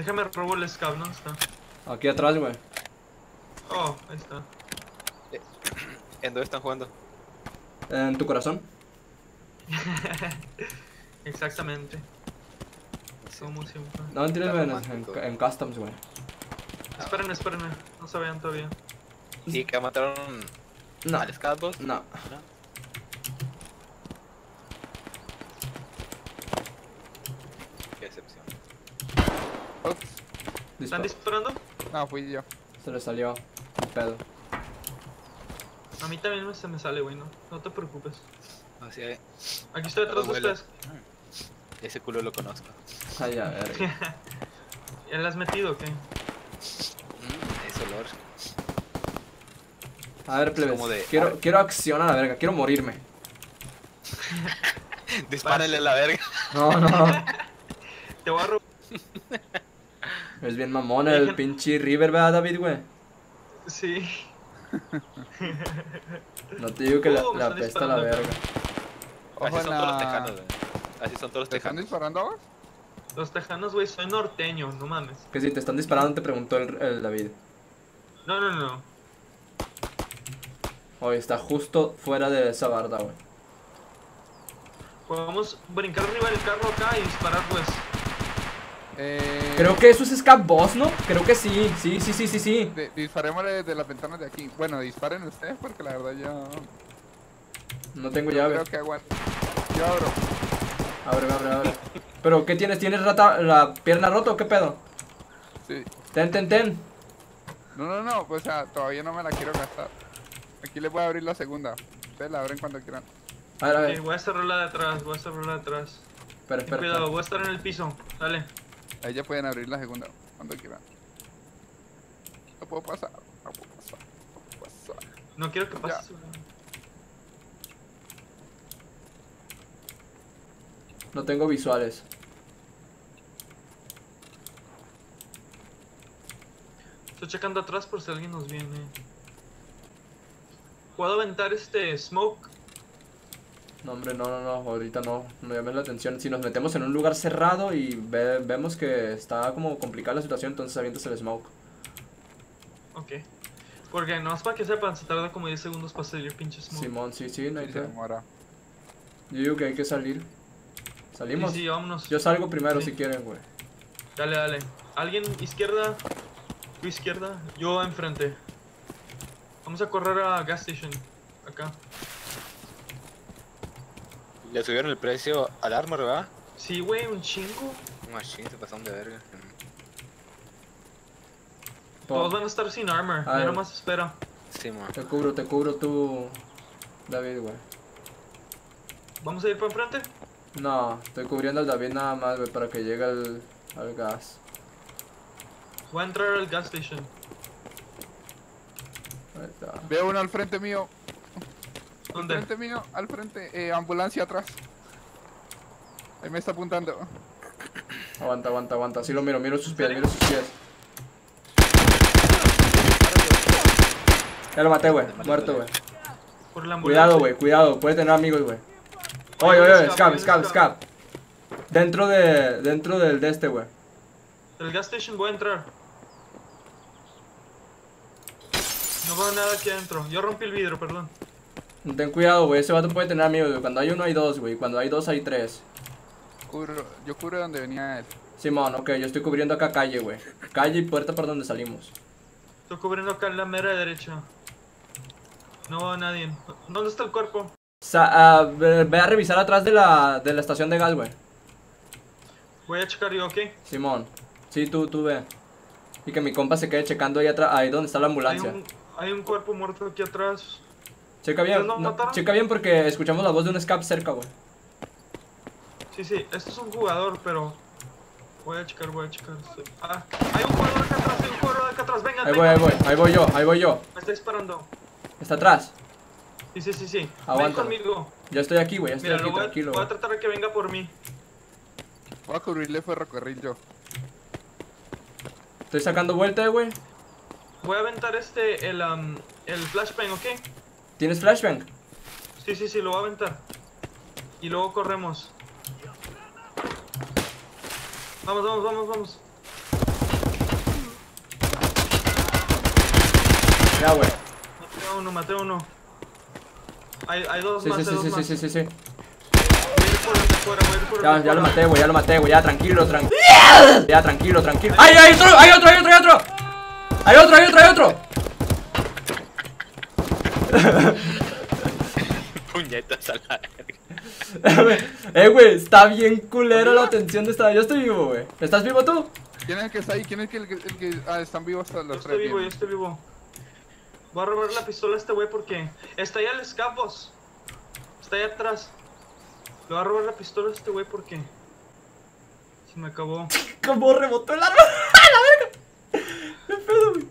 Déjame robo el scab, ¿no? Está. Aquí atrás, güey. Oh, ahí está. ¿En dónde están jugando? En tu corazón. Exactamente. Como siempre. ¿Dónde tienes? En, en, en customs, güey. Espérenme, espérenme. No se vayan todavía. ¿Y que mataron No. al Scatboss? No. Qué excepción. Ups, ¿Están Dispara. disparando? no, fui yo. Se le salió. Un pedo. A mí también se me sale, güey, no. No te preocupes. Así es. Aquí estoy detrás de ustedes. Ese culo lo conozco. Ay, a ver. ¿Ya le has metido o qué? Mm, ese olor. A ver, plebes. como de- Quiero, quiero acción a la verga. Quiero morirme. Dispárale a la verga. No, no. Te voy a robar. Es bien mamón el Dejen- pinche River, ¿verdad, David, güey? Sí. No te digo que la, Uh, la están apesta la verga. Ojo Así son todos los la... tejanos, güey. Así son todos los ¿Te están tejanos. disparando vos? Los tejanos, güey, soy norteño, no mames. Que si te están disparando, te preguntó el, el David. No, no, no. Oye, está justo fuera de esa barda, güey. Podemos brincar arriba del carro acá y disparar, pues. Eh... Creo que eso es Scap Boss, ¿no? Creo que sí. Sí, sí, sí, sí, sí. de- disparémosle desde las ventanas de aquí. Bueno, disparen ustedes porque la verdad yo... No tengo yo llave. creo que aguanto. Yo abro. Abre, abre, abre. Pero, ¿qué tienes? ¿Tienes rata, la pierna rota o qué pedo? Sí. Ten, ten, ten. No, no, no, pues o sea, todavía no me la quiero gastar. Aquí les voy a abrir la segunda. Ustedes la abren cuando quieran. A ver, a ver. voy a cerrar la de atrás, voy a cerrar la de atrás. Espera, Ten espera. cuidado, voy a estar en el piso. Dale. Ahí ya pueden abrir la segunda cuando quieran. No puedo pasar, no puedo pasar, no puedo pasar. No quiero que pases. güey. No tengo visuales. Estoy checando atrás por si alguien nos viene. ¿Puedo aventar este smoke? No, hombre, no, no, no. Ahorita no. No llames la atención. Si nos metemos en un lugar cerrado y ve- vemos que está como complicada la situación, entonces avientas el smoke. Ok. Porque no es para que sepan, se tarda como 10 segundos para salir pinche smoke. Simón, sí, sí, no hay Sí, que. Yo digo que hay que salir. ¿Salimos? Sí, sí, vámonos. Yo salgo primero Sí. si quieren, güey. Dale, dale. ¿Alguien izquierda? ¿Tú izquierda? Yo enfrente. Vamos a correr a gas station. Acá. Le subieron el precio al armor, ¿verdad? Sí, güey, un chingo. Machine, se pasaron de verga. Todos van a estar sin armor. Ver. nomás espera. Sí, man. Te cubro, te cubro tú, David, güey. ¿Vamos a ir para enfrente? No, estoy cubriendo al David nada más, güey, para que llegue al, al gas. Voy a entrar al gas station. Ahí está. Veo uno al frente mío, al ¿Dónde? frente mío, al frente, eh, ambulancia atrás. Ahí me está apuntando. Aguanta, aguanta, aguanta. Sí lo miro, miro sus pies, miro sus pies. Ya lo maté, güey. Muerto, güey. Por la ambulancia. Cuidado, güey, cuidado. Puede tener amigos, güey. Oye, oye, oye, scab, scab, scab. Dentro de, dentro del de este, güey. El gas station voy a entrar. No veo nada aquí adentro. Yo rompí el vidrio, perdón. Ten cuidado, güey. Ese vato puede tener amigos, güey. Cuando hay uno, hay dos, güey. Cuando hay dos, hay tres. Cubro, yo cubro donde venía él. Simón, ok, yo estoy cubriendo acá calle, güey. Calle y puerta por donde salimos. Estoy cubriendo acá en la mera derecha. No veo a nadie. ¿Dónde está el cuerpo? Sa ah, ve, a revisar atrás de la, de la estación de gas, güey. Voy a checar yo, ¿ok? Simón. Sí, tú, tú ve. Y que mi compa se quede checando ahí atrás, ahí donde está la Hay ambulancia. un, hay un cuerpo muerto aquí atrás. Checa bien, checa bien porque escuchamos la voz de un scap cerca, güey. Sí, sí, esto es un jugador, pero... Voy a checar, voy a checar. Sí. Ah, hay un jugador acá atrás, hay un jugador acá atrás. Venga, Ahí voy, ahí voy, ahí voy yo, ahí voy yo. Me está disparando. Está atrás. Sí, sí, sí, sí. Ven conmigo. Ya estoy aquí, güey, ya estoy Mira, aquí, lo voy, a, tranquilo. voy a tratar de que venga por mí. Voy a cubrirle ferrocarril yo. Estoy sacando vuelta, eh, güey. Voy a aventar este, el, am, el flashbang, ¿ok? ¿Tienes flashbang? Sí, sí, sí, lo va a aventar. Y luego corremos. Vamos, vamos, vamos, vamos. Ya, güey. Maté a uno, maté a uno. Hay, hay dos sí, más, sí, hay sí, dos sí, más. sí, sí, sí, sí. Ya, ya lo maté, güey, ya lo maté, güey, ya tranquilo, tranquilo. Ya tranquilo, tranquilo. ¡Ay, hay otro, hay otro, hay otro, hay otro! ¡Hay otro, hay otro, hay otro! Puñetas a la verga. eh, güey, está bien culero la atención de esta. Yo estoy vivo, güey. ¿Estás vivo tú? ¿Quién es el que está ahí? ¿Quién es el que, el que, el que- ah, están vivos hasta Yo los estoy tres? vivo, yo estoy vivo. Voy a robar la pistola a este güey porque está ahí al escapos. Está ahí atrás. Le voy a robar la pistola a este güey porque se me acabó. ¿Cómo rebotó el arma? ¡A la verga! ¿Qué pedo, güey?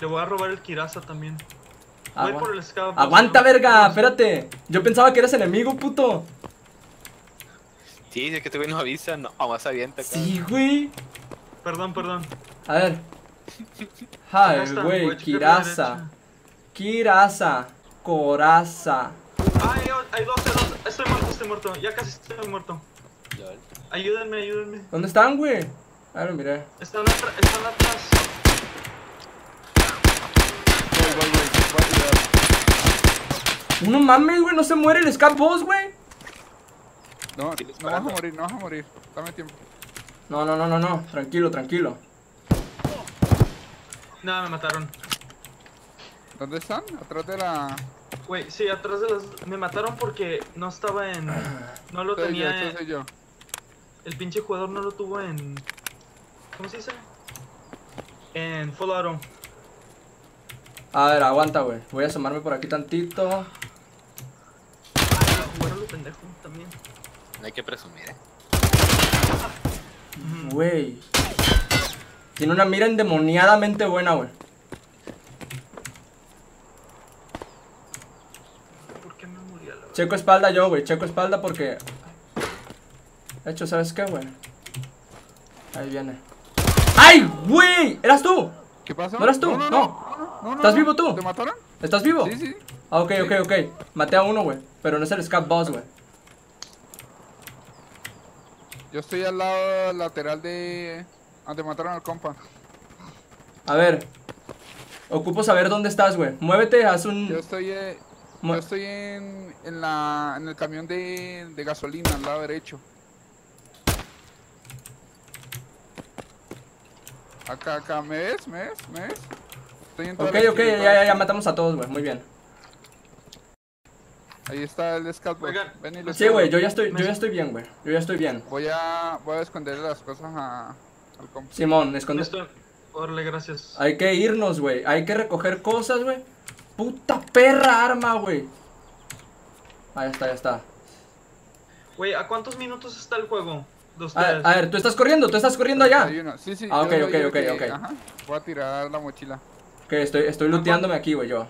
Le voy a robar el Kirasa también. Voy Agua- por el escapos. Aguanta, verga, espérate. Yo pensaba que eras enemigo, puto. Sí, es que este güey nos avisa, no, más avienta. Sí, güey. Perdón, perdón. A ver. Está, güey, voy Kirasa. Kirasa. Coraza. Ay, hay, dos, hay dos. Estoy muerto, estoy muerto. Ya casi estoy muerto. Ayúdenme, ayúdenme. ¿Dónde están, güey? A ver, miré. Están, están atrás. Voy, voy, voy, voy a tirar. No mames, güey, no se muere el Scap Boss, güey. No, no vas a morir, no vas a morir. Dame tiempo. No, no, no, no, no. Tranquilo, tranquilo. Nada, me mataron. ¿Dónde están? Atrás de la... Güey, sí, atrás de las... Me mataron porque no estaba en... No lo Soy yo, tenía... soy yo. El pinche jugador no lo tuvo en... ¿Cómo se dice? En full auto. A ver, aguanta, güey. Voy a asomarme por aquí tantito. Pendejo también. No hay que presumir, eh. Güey. Tiene una mira endemoniadamente buena, güey. ¿Por qué me morí a la? Checo espalda yo, güey. Checo espalda porque... De hecho, ¿sabes qué, güey? Ahí viene. ¡Ay, güey! ¿Eras tú? ¿Qué pasó? ¿No eras tú? No, no, No. no, no, no, ¿Estás no. vivo tú? ¿Te mataron? ¿Estás vivo? Sí, sí. Ah, ok, ok, ok. Maté a uno, güey. Pero no es el Scap Boss, güey. Yo estoy al lado lateral de... Donde mataron al compa. A ver. Ocupo saber dónde estás, güey. Muévete, haz un... Yo estoy, eh, yo estoy en, en, la, en el camión de, de gasolina al lado derecho. Acá, acá, ¿me ves? ¿Me ves? ¿Me ves? Estoy en Ok, ok, ya, ya, ya matamos a todos, güey. Muy bien. Ahí está el scalpel. Oigan, Ven y lo Sí, güey, yo ya estoy, yo ya estoy bien, güey. Yo ya estoy bien. Voy a, voy a esconderle las cosas a, al compa. Simón, esconde. estoy... Órale, gracias. Hay que irnos, güey. Hay que recoger cosas, güey. Puta perra arma, güey. Ahí está, ya está. Güey, ¿a cuántos minutos está el juego? A ver, a ver, tú estás corriendo, tú estás corriendo allá. Sí, sí. Ah, ok, ok, ok, que- ok. Ajá. Voy a tirar la mochila. Ok, estoy, estoy looteándome aquí, güey, yo.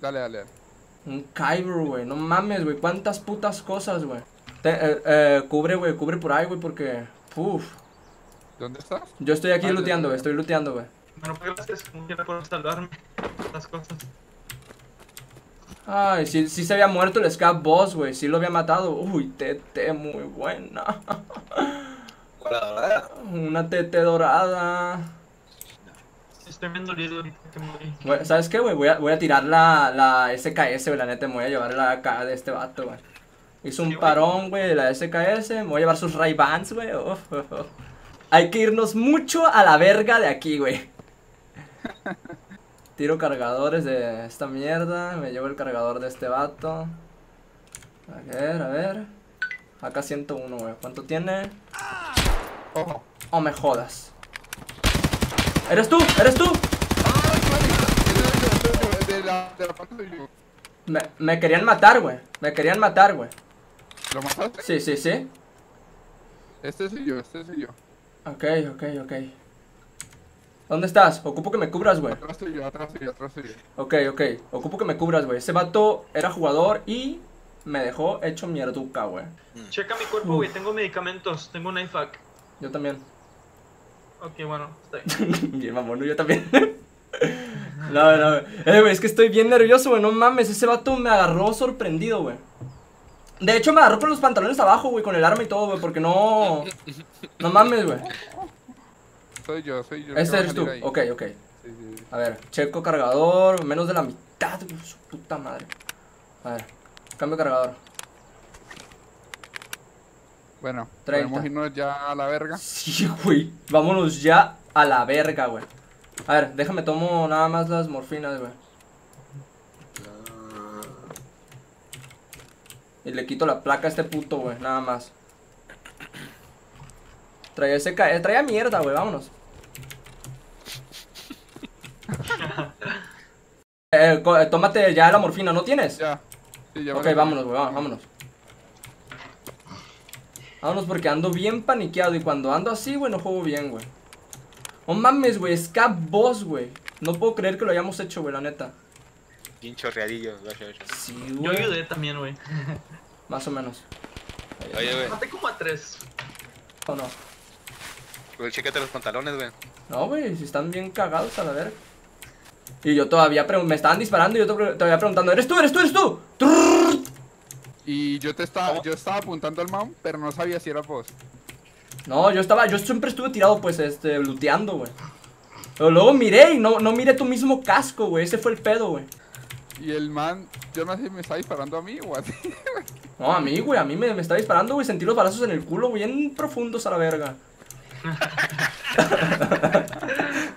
Dale, dale, dale. Un Kyber, güey. No mames, güey. Cuántas putas cosas, güey. Eh, eh, cubre, güey. Cubre por ahí, güey, porque... Uf. ¿Dónde estás? Yo estoy aquí Vale, looteando, güey. Estoy looteando, güey. Bueno, pues gracias quiera por salvarme las cosas. Ay, sí, sí se había muerto el Scap Boss, güey. Sí lo había matado. Uy, TT muy buena. Una TT dorada. Estoy bien dolido ahorita que morí. ¿Sabes qué, güey? Voy a, voy a tirar la, la SKS, güey. La neta, me voy a llevar la AK de este vato, güey. Hizo un parón, güey, de la SKS. Me voy a llevar sus Ray-Bans, güey. Uf, uf, uf. Hay que irnos mucho a la verga de aquí, güey. Tiro cargadores de esta mierda. Me llevo el cargador de este vato. A ver, a ver. Acá 101, güey. ¿Cuánto tiene? Ojo. Oh, me jodas. ¿Eres tú? ¿Eres tú? De la, de la parte de yo. Me, me querían matar, güey. Me querían matar, güey. ¿Lo mataste? Sí, sí, sí. Este soy yo, este soy yo. Ok, ok, ok. ¿Dónde estás? Ocupo que me cubras, güey. Atrás soy yo, atrás soy yo, atrás soy yo. Ok, ok. Ocupo que me cubras, güey. Ese vato era jugador y me dejó hecho mierduca, güey. Checa mi cuerpo, güey. Tengo medicamentos. Tengo un IFAC. Yo también. Ok, bueno, está bien. Bien, mamón, yo también. no, no, eh, güey, es que estoy bien nervioso, güey. No mames, ese vato me agarró sorprendido, güey. De hecho, me agarró con los pantalones abajo, güey, con el arma y todo, güey, porque no. No mames, güey. Soy yo, soy yo. Este eres tú. ahí. Ok, ok. Sí, sí, sí. A ver, checo cargador, menos de la mitad, güey, su puta madre. A ver, cambio cargador. Bueno, 30. podemos irnos ya a la verga. Sí, güey. Vámonos ya a la verga, güey. A ver, déjame tomo nada más las morfinas, güey. Y le quito la placa a este puto, güey, nada más. Traía ese ca... eh, traía mierda, güey, vámonos. eh, eh, tómate ya la morfina, ¿no tienes? Ya. Sí, ya Ok, vámonos, güey, vámonos, vámonos. Porque ando bien paniqueado y cuando ando así, güey, no juego bien, güey. No mames, güey, Scap Boss, güey. No puedo creer que lo hayamos hecho, güey, la neta. Bien chorreadillo. Yo ayudé también, güey. Más o menos. Oye, güey. Maté como a tres. ¿O no? Güey, chécate los pantalones, güey. No, güey, si están bien cagados a la verga. Y yo todavía me estaban disparando y yo to- todavía preguntando, ¿eres tú, eres tú, eres tú? Y yo te estaba, ¿Cómo? yo estaba apuntando al mount, pero no sabía si era vos. No, yo estaba, yo siempre estuve tirado, pues, este, looteando, güey. Pero luego miré y no, no miré tu mismo casco, güey. Ese fue el pedo, güey. Y el man, yo no sé si me está disparando a mí o a ti. No, a mí, güey, a mí me, me está disparando, güey. Sentí los balazos en el culo, güey, bien profundos a la verga.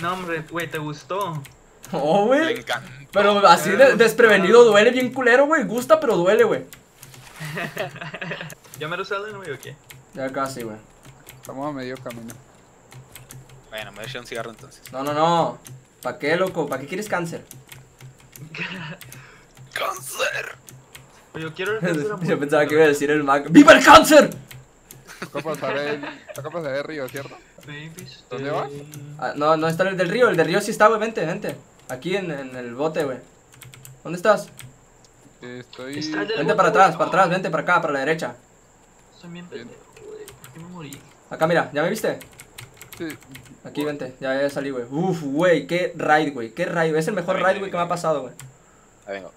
No, hombre, güey, ¿te gustó? No, Me güey. encanta. Pero así de- desprevenido duele bien culero, güey. Gusta, pero duele, güey. ¿Ya me lo salen, güey, o qué? Ya casi, güey. Estamos a medio camino. Bueno, me voy a echar un cigarro entonces. No, no, no. ¿Para qué, loco? ¿Para qué quieres cáncer? ¡Cáncer! Pues yo quiero el cáncer a Yo pensaba que iba a decir el Mac. ¡Viva el cáncer! Toca pasar el, toca pasar el río, ¿cierto? Baby ¿Dónde vas? Ah, no, no está el del río. El del río sí está, güey. Vente, vente. Aquí en, en el bote, güey. ¿Dónde estás? Estoy... Está Vente para atrás, para atrás, vente para acá, para la derecha. Soy bien pendejo, güey. ¿Por qué me morí? Acá, mira, ¿ya me viste? Sí. Aquí, vente, ya, ya salí, güey. Uf, güey, qué raid, güey. Qué raid. Es el mejor raid, güey, que me ha pasado, güey. Ahí vengo.